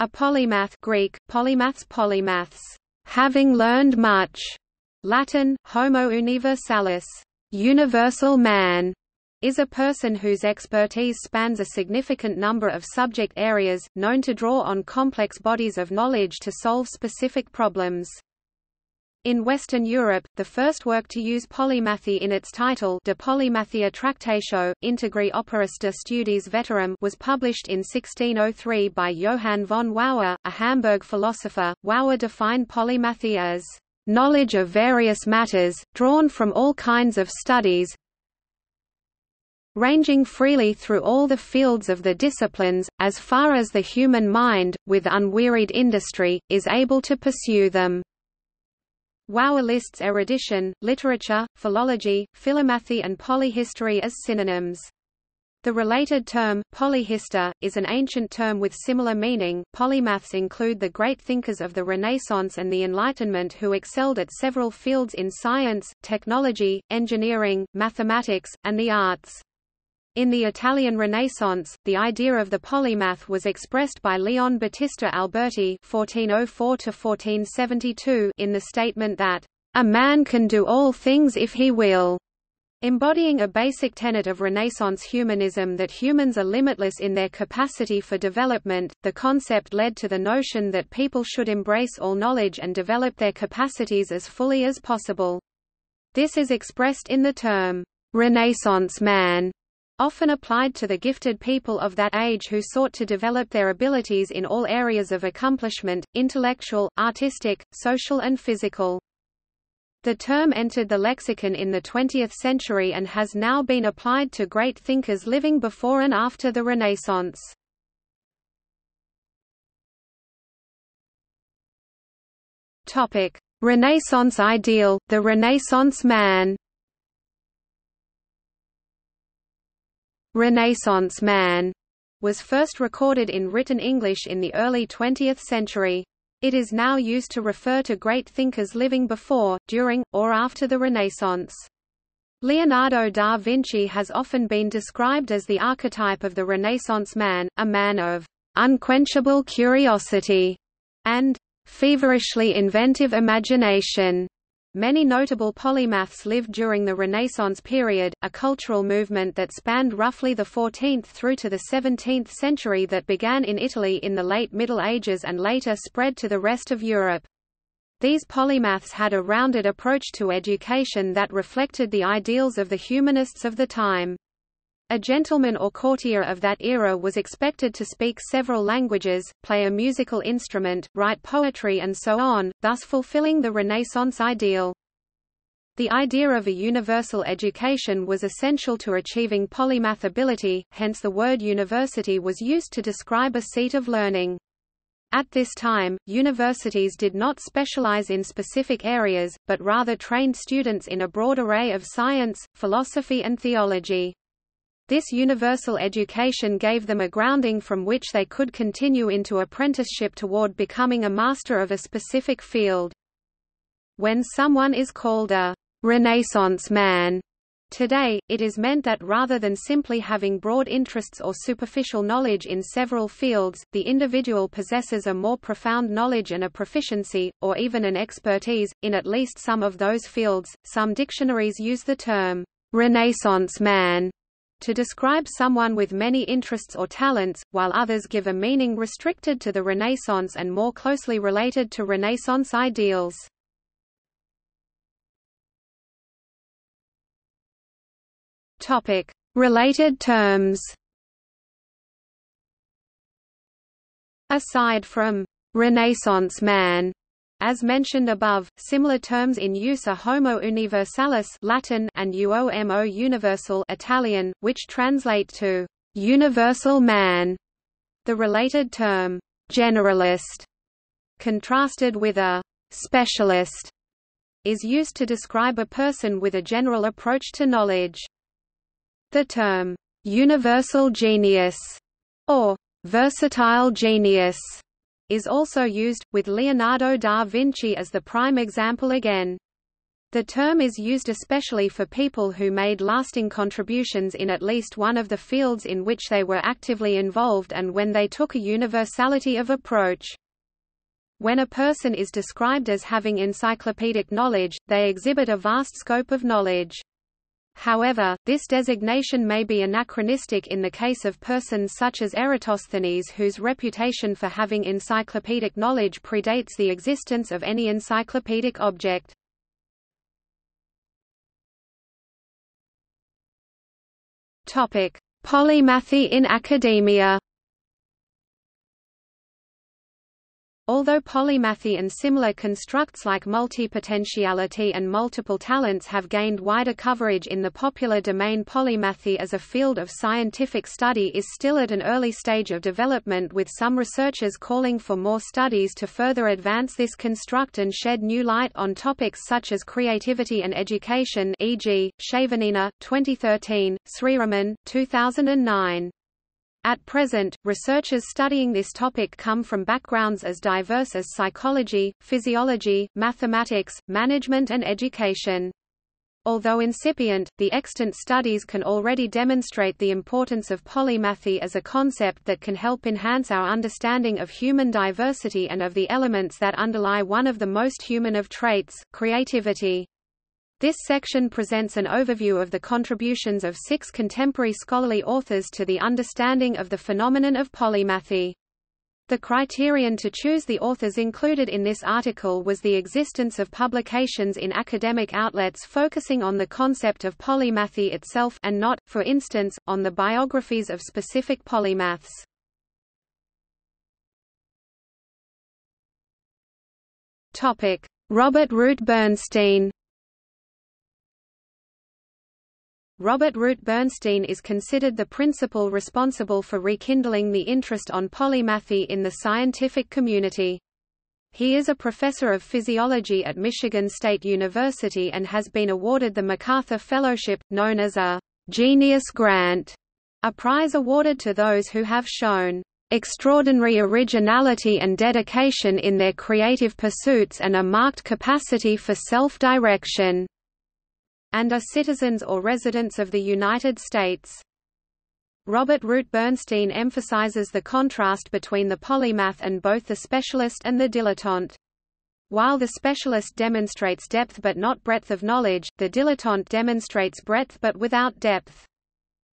A polymath Greek, polymaths polymaths, having learned much, Latin, homo universalis, universal man, is a person whose expertise spans a significant number of subject areas, known to draw on complex bodies of knowledge to solve specific problems. In Western Europe, the first work to use polymathy in its title De Polymathia Tractatio, Integri Operis de Studiis Veterum was published in 1603 by Johann von Wowern, a Hamburg philosopher. Wowern defined polymathy as knowledge of various matters, drawn from all kinds of studies, ranging freely through all the fields of the disciplines, as far as the human mind, with unwearied industry, is able to pursue them. Wowern lists erudition, literature, philology, philomathy and polyhistory as synonyms. The related term, polyhistor, is an ancient term with similar meaning. Polymaths include the great thinkers of the Renaissance and the Enlightenment who excelled at several fields in science, technology, engineering, mathematics, and the arts. In the Italian Renaissance, the idea of the polymath was expressed by Leon Battista Alberti (1404–1472) in the statement that a man can do all things if he will. Embodying a basic tenet of Renaissance humanism that humans are limitless in their capacity for development, the concept led to the notion that people should embrace all knowledge and develop their capacities as fully as possible. This is expressed in the term, Renaissance man, often applied to the gifted people of that age who sought to develop their abilities in all areas of accomplishment, intellectual, artistic, social and physical. The term entered the lexicon in the 20th century and has now been applied to great thinkers living before and after the Renaissance. Renaissance ideal, the Renaissance man Renaissance man was first recorded in written English in the early 20th century. It is now used to refer to great thinkers living before, during, or after the Renaissance. Leonardo da Vinci has often been described as the archetype of the Renaissance man, a man of unquenchable curiosity and feverishly inventive imagination. Many notable polymaths lived during the Renaissance period, a cultural movement that spanned roughly the 14th through to the 17th century that began in Italy in the late Middle Ages and later spread to the rest of Europe. These polymaths had a rounded approach to education that reflected the ideals of the humanists of the time. A gentleman or courtier of that era was expected to speak several languages, play a musical instrument, write poetry and so on, thus fulfilling the Renaissance ideal. The idea of a universal education was essential to achieving polymath ability, hence the word university was used to describe a seat of learning. At this time, universities did not specialize in specific areas, but rather trained students in a broad array of science, philosophy and theology. This universal education gave them a grounding from which they could continue into apprenticeship toward becoming a master of a specific field. When someone is called a Renaissance man, Today, it is meant that rather than simply having broad interests or superficial knowledge in several fields, the individual possesses a more profound knowledge and a proficiency, or even an expertise, in at least some of those fields. Some dictionaries use the term Renaissance man to describe someone with many interests or talents, while others give a meaning restricted to the Renaissance and more closely related to Renaissance ideals. Topic: Related terms. Aside from Renaissance man as mentioned above, similar terms in use are Homo universalis Latin and Uomo universal Italian, which translate to universal man. The related term generalist, contrasted with a specialist, is used to describe a person with a general approach to knowledge. The term universal genius or versatile genius is also used, with Leonardo da Vinci as the prime example again. The term is used especially for people who made lasting contributions in at least one of the fields in which they were actively involved and when they took a universality of approach. When a person is described as having encyclopedic knowledge, they exhibit a vast scope of knowledge. However, this designation may be anachronistic in the case of persons such as Eratosthenes whose reputation for having encyclopedic knowledge predates the existence of any encyclopedic object. Polymathy in academia Although polymathy and similar constructs like multipotentiality and multiple talents have gained wider coverage in the popular domain polymathy as a field of scientific study is still at an early stage of development with some researchers calling for more studies to further advance this construct and shed new light on topics such as creativity and education e.g., Shaivanena, 2013, Sriraman, 2009. At present, researchers studying this topic come from backgrounds as diverse as psychology, physiology, mathematics, management and education. Although incipient, the extant studies can already demonstrate the importance of polymathy as a concept that can help enhance our understanding of human diversity and of the elements that underlie one of the most human of traits, creativity. This section presents an overview of the contributions of six contemporary scholarly authors to the understanding of the phenomenon of polymathy. The criterion to choose the authors included in this article was the existence of publications in academic outlets focusing on the concept of polymathy itself and not, for instance, on the biographies of specific polymaths. Robert Root Bernstein Robert Root Bernstein is considered the principal responsible for rekindling the interest on polymathy in the scientific community. He is a professor of physiology at Michigan State University and has been awarded the MacArthur Fellowship, known as a Genius Grant, a prize awarded to those who have shown extraordinary originality and dedication in their creative pursuits and a marked capacity for self-direction and are citizens or residents of the United States. Robert Root Bernstein emphasizes the contrast between the polymath and both the specialist and the dilettante. While the specialist demonstrates depth but not breadth of knowledge, the dilettante demonstrates breadth but without depth.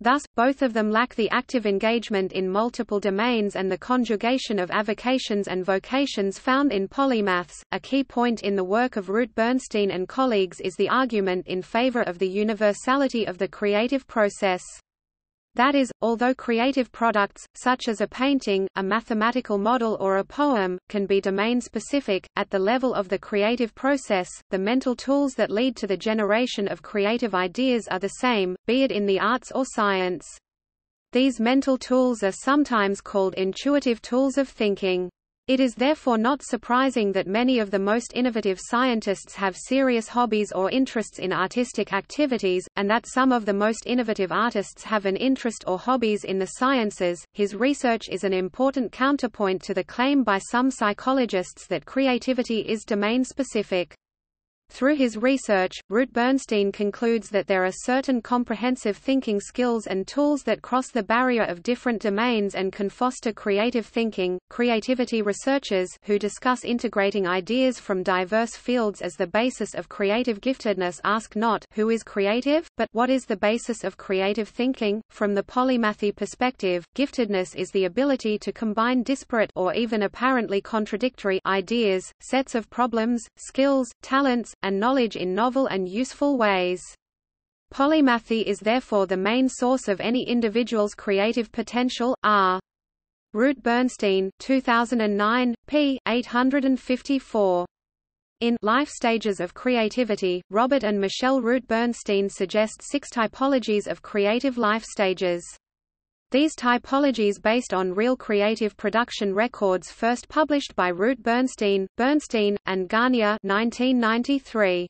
Thus, both of them lack the active engagement in multiple domains and the conjugation of avocations and vocations found in polymaths. A key point in the work of Root Bernstein and colleagues is the argument in favor of the universality of the creative process. That is, although creative products, such as a painting, a mathematical model or a poem, can be domain-specific, at the level of the creative process, the mental tools that lead to the generation of creative ideas are the same, be it in the arts or science. These mental tools are sometimes called intuitive tools of thinking. It is therefore not surprising that many of the most innovative scientists have serious hobbies or interests in artistic activities, and that some of the most innovative artists have an interest or hobbies in the sciences. His research is an important counterpoint to the claim by some psychologists that creativity is domain specific. Through his research, Root Bernstein concludes that there are certain comprehensive thinking skills and tools that cross the barrier of different domains and can foster creative thinking. Creativity researchers who discuss integrating ideas from diverse fields as the basis of creative giftedness ask not who is creative, but what is the basis of creative thinking. From the polymathy perspective, giftedness is the ability to combine disparate or even apparently contradictory ideas, sets of problems, skills, talents, and knowledge in novel and useful ways. Polymathy is therefore the main source of any individual's creative potential. R. Root Bernstein 2009, p. 854. In Life Stages of Creativity, Robert and Michelle Root Bernstein suggest six typologies of creative life stages. These typologies based on real creative production records first published by Root Bernstein, Bernstein, and Garnier 1993.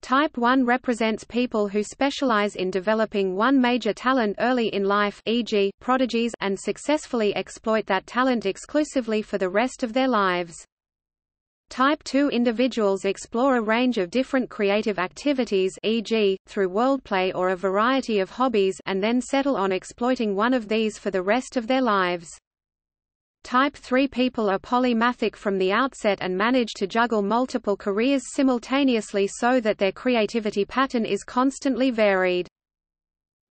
Type 1 represents people who specialize in developing one major talent early in life e.g., prodigies and successfully exploit that talent exclusively for the rest of their lives. Type 2 individuals explore a range of different creative activities e.g., through worldplay or a variety of hobbies and then settle on exploiting one of these for the rest of their lives. Type 3 people are polymathic from the outset and manage to juggle multiple careers simultaneously so that their creativity pattern is constantly varied.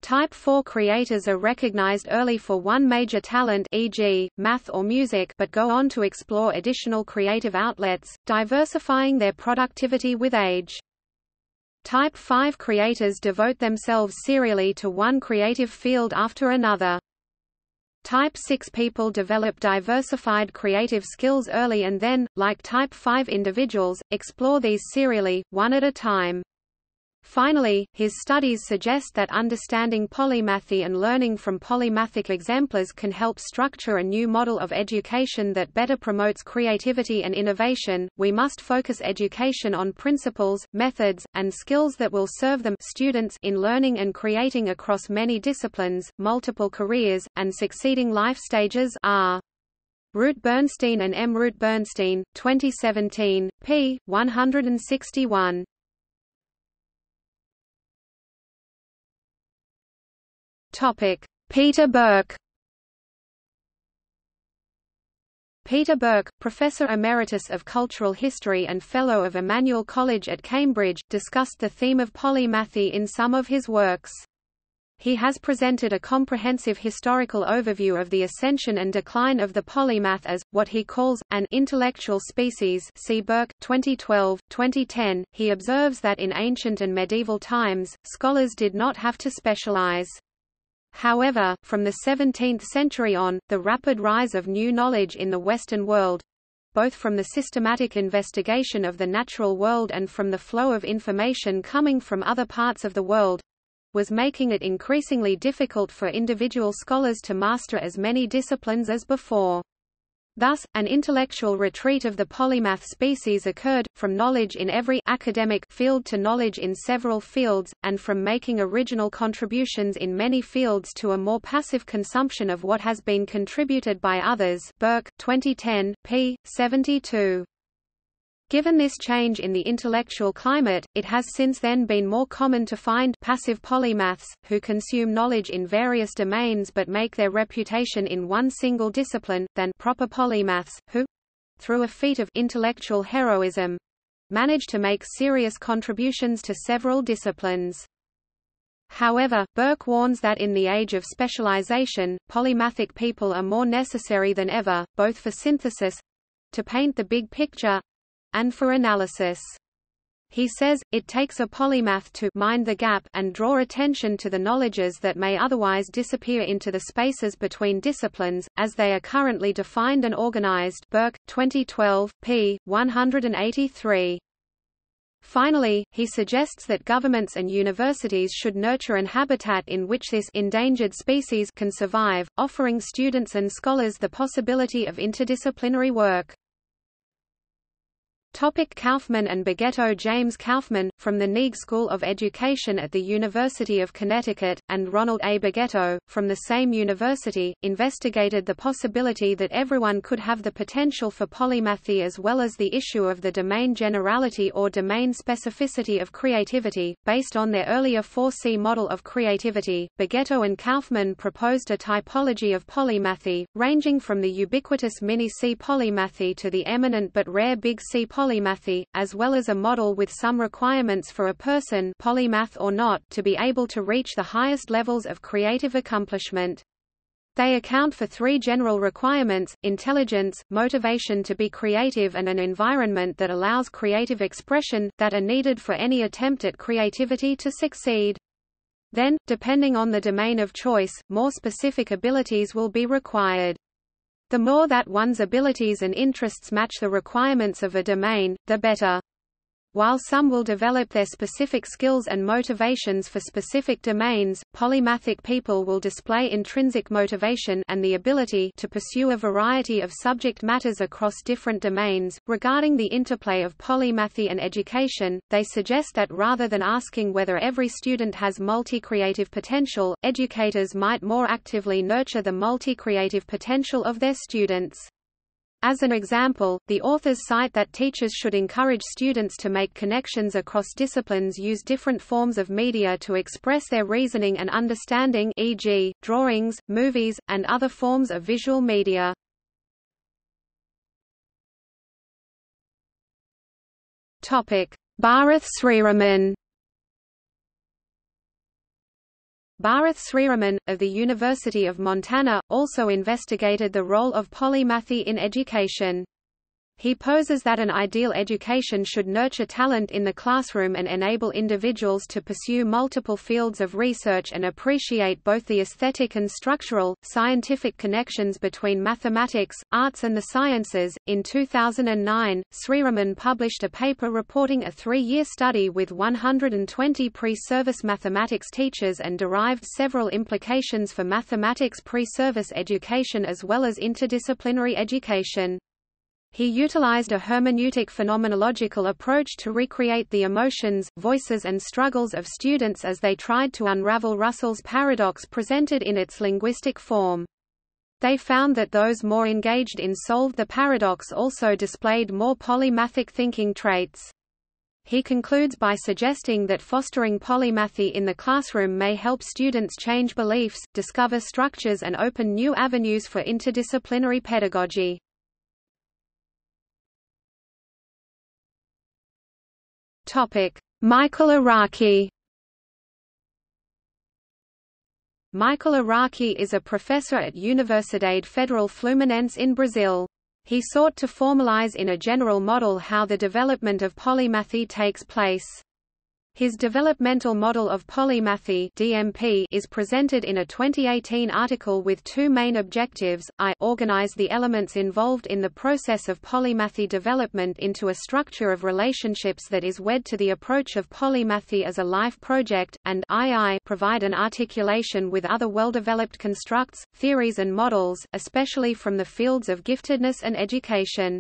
Type 4 creators are recognized early for one major talent e.g., math or music but go on to explore additional creative outlets, diversifying their productivity with age. Type 5 creators devote themselves serially to one creative field after another. Type 6 people develop diversified creative skills early and then, like Type 5 individuals, explore these serially, one at a time. Finally, his studies suggest that understanding polymathy and learning from polymathic exemplars can help structure a new model of education that better promotes creativity and innovation. We must focus education on principles, methods, and skills that will serve them students in learning and creating across many disciplines, multiple careers, and succeeding life stages are. Root Bernstein and M. Root Bernstein, 2017, p. 161. Peter Burke. Peter Burke, Professor Emeritus of Cultural History and Fellow of Emmanuel College at Cambridge, discussed the theme of polymathy in some of his works. He has presented a comprehensive historical overview of the ascension and decline of the polymath as, what he calls, an intellectual species see Burke, 2012, 2010. He observes that in ancient and medieval times, scholars did not have to specialize. However, from the 17th century on, the rapid rise of new knowledge in the Western world both from the systematic investigation of the natural world and from the flow of information coming from other parts of the world was making it increasingly difficult for individual scholars to master as many disciplines as before. Thus, an intellectual retreat of the polymath species occurred, from knowledge in every academic field to knowledge in several fields, and from making original contributions in many fields to a more passive consumption of what has been contributed by others Burke, 2010, p. 72. Given this change in the intellectual climate, it has since then been more common to find passive polymaths, who consume knowledge in various domains but make their reputation in one single discipline, than proper polymaths, who, through a feat of intellectual heroism, manage to make serious contributions to several disciplines. However, Burke warns that in the age of specialization, polymathic people are more necessary than ever, both for synthesis—to paint the big picture, and for analysis. He says, it takes a polymath to mind the gap and draw attention to the knowledges that may otherwise disappear into the spaces between disciplines, as they are currently defined and organized Burke, 2012, p. 183. Finally, he suggests that governments and universities should nurture an habitat in which this endangered species can survive, offering students and scholars the possibility of interdisciplinary work. Topic Kaufman and Beghetto James Kaufman, from the Neag School of Education at the University of Connecticut, and Ronald A. Beghetto, from the same university, investigated the possibility that everyone could have the potential for polymathy as well as the issue of the domain generality or domain specificity of creativity. Based on their earlier 4C model of creativity, Beghetto and Kaufman proposed a typology of polymathy, ranging from the ubiquitous mini-C polymathy to the eminent but rare big C polymathy polymathy, as well as a model with some requirements for a person polymath or not to be able to reach the highest levels of creative accomplishment. They account for three general requirements, intelligence, motivation to be creative and an environment that allows creative expression, that are needed for any attempt at creativity to succeed. Then, depending on the domain of choice, more specific abilities will be required. The more that one's abilities and interests match the requirements of a domain, the better. While some will develop their specific skills and motivations for specific domains, polymathic people will display intrinsic motivation and the ability to pursue a variety of subject matters across different domains. Regarding the interplay of polymathy and education, they suggest that rather than asking whether every student has multi-creative potential, educators might more actively nurture the multi-creative potential of their students. As an example, the authors cite that teachers should encourage students to make connections across disciplines use different forms of media to express their reasoning and understanding e.g., drawings, movies, and other forms of visual media. Bharath Sriraman Bharath Sriraman, of the University of Montana, also investigated the role of polymathy in education. He poses that an ideal education should nurture talent in the classroom and enable individuals to pursue multiple fields of research and appreciate both the aesthetic and structural, scientific connections between mathematics, arts and the sciences. In 2009, Sriraman published a paper reporting a three-year study with 120 pre-service mathematics teachers and derived several implications for mathematics pre-service education as well as interdisciplinary education. He utilized a hermeneutic phenomenological approach to recreate the emotions, voices and struggles of students as they tried to unravel Russell's paradox presented in its linguistic form. They found that those more engaged in solve the paradox also displayed more polymathic thinking traits. He concludes by suggesting that fostering polymathy in the classroom may help students change beliefs, discover structures and open new avenues for interdisciplinary pedagogy. Topic: Michael Araki. Michael Araki is a professor at Universidade Federal Fluminense in Brazil. He sought to formalize in a general model how the development of polymathy takes place. His developmental model of polymathy DMP is presented in a 2018 article with two main objectives, I organize the elements involved in the process of polymathy development into a structure of relationships that is wed to the approach of polymathy as a life project, and II provide an articulation with other well-developed constructs, theories and models, especially from the fields of giftedness and education.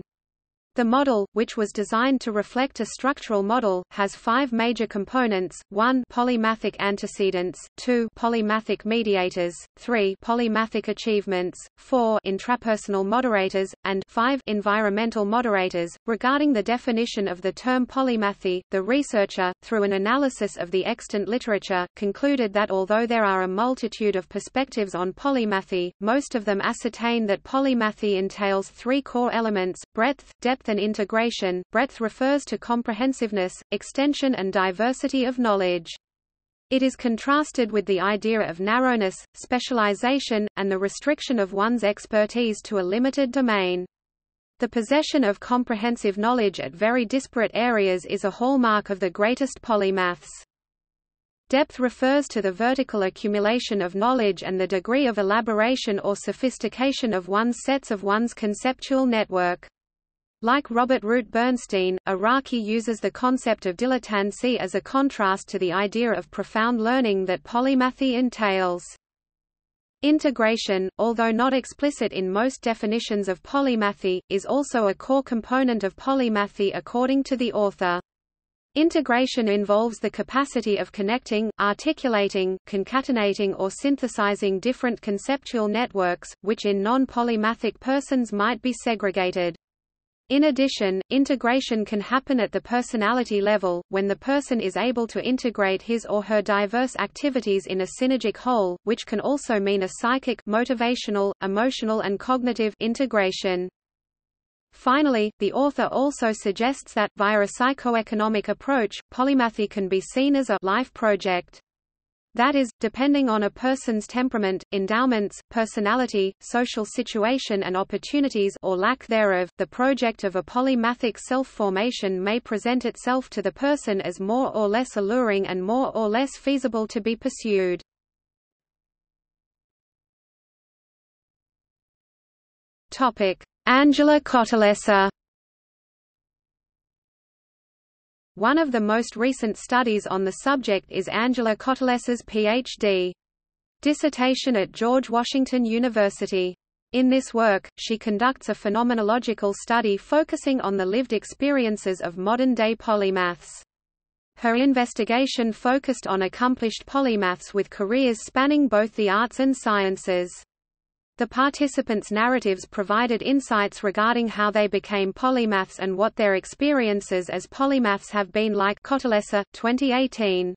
The model, which was designed to reflect a structural model, has five major components, 1 polymathic antecedents, 2 polymathic mediators, 3 polymathic achievements, 4 intrapersonal moderators, and 5 environmental moderators. Regarding the definition of the term polymathy, the researcher, through an analysis of the extant literature, concluded that although there are a multitude of perspectives on polymathy, most of them ascertain that polymathy entails three core elements, breadth, depth and integration. Breadth refers to comprehensiveness, extension and diversity of knowledge. It is contrasted with the idea of narrowness, specialization, and the restriction of one's expertise to a limited domain. The possession of comprehensive knowledge at very disparate areas is a hallmark of the greatest polymaths. Depth refers to the vertical accumulation of knowledge and the degree of elaboration or sophistication of one's sets of one's conceptual network. Like Robert Root Bernstein, Araki uses the concept of dilettancy as a contrast to the idea of profound learning that polymathy entails. Integration, although not explicit in most definitions of polymathy, is also a core component of polymathy according to the author. Integration involves the capacity of connecting, articulating, concatenating or synthesizing different conceptual networks, which in non-polymathic persons might be segregated. In addition, integration can happen at the personality level, when the person is able to integrate his or her diverse activities in a synergic whole, which can also mean a psychic motivational, emotional and cognitive integration. Finally, the author also suggests that, via a psychoeconomic approach, polymathy can be seen as a life project. That is, depending on a person's temperament, endowments, personality, social situation and opportunities or lack thereof, the project of a polymathic self-formation may present itself to the person as more or less alluring and more or less feasible to be pursued. Angela Cotellessa One of the most recent studies on the subject is Angela Cotellessa's Ph.D. dissertation at George Washington University. In this work, she conducts a phenomenological study focusing on the lived experiences of modern-day polymaths. Her investigation focused on accomplished polymaths with careers spanning both the arts and sciences. The participants' narratives provided insights regarding how they became polymaths and what their experiences as polymaths have been like Cotellessa, 2018.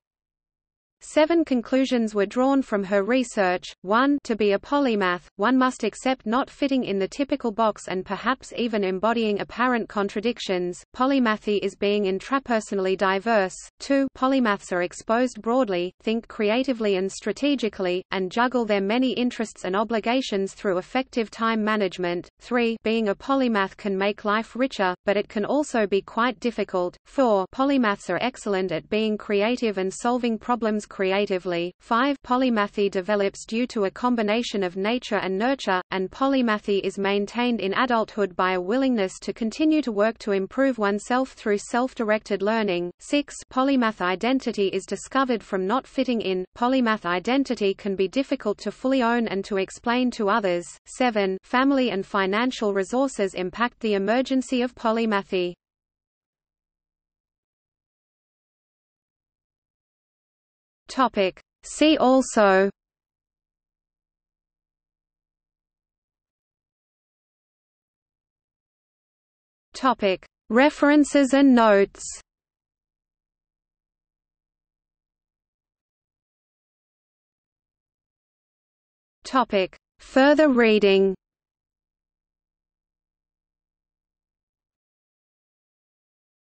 Seven conclusions were drawn from her research. 1. To be a polymath, one must accept not fitting in the typical box and perhaps even embodying apparent contradictions. Polymathy is being intrapersonally diverse. 2. Polymaths are exposed broadly, think creatively and strategically, and juggle their many interests and obligations through effective time management. 3. Being a polymath can make life richer, but it can also be quite difficult. 4. Polymaths are excellent at being creative and solving problems creatively. 5. Polymathy develops due to a combination of nature and nurture, and polymathy is maintained in adulthood by a willingness to continue to work to improve oneself through self-directed learning. 6. Polymath identity is discovered from not fitting in. Polymath identity can be difficult to fully own and to explain to others. 7. Family and financial resources impact the emergency of polymathy. Topic. See also Topic. References and notes Topic. Further reading